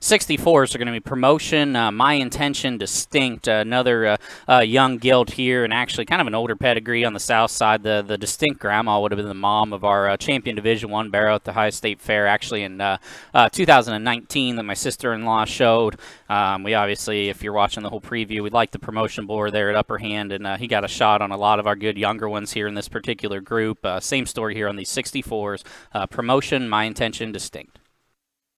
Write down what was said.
64s are going to be promotion, uh, my intention, distinct. Another uh, young gilt here, and actually kind of an older pedigree on the south side. The the distinct grandma would have been the mom of our uh, champion Division One barrow at the high State Fair, actually in uh, 2019 that my sister-in-law showed. Um, we obviously, if you're watching the whole preview, we like the promotion boar there at Upper Hand, and he got a shot on a lot of our good younger ones here in this particular group. same story here on these 64s. promotion, my intention, distinct.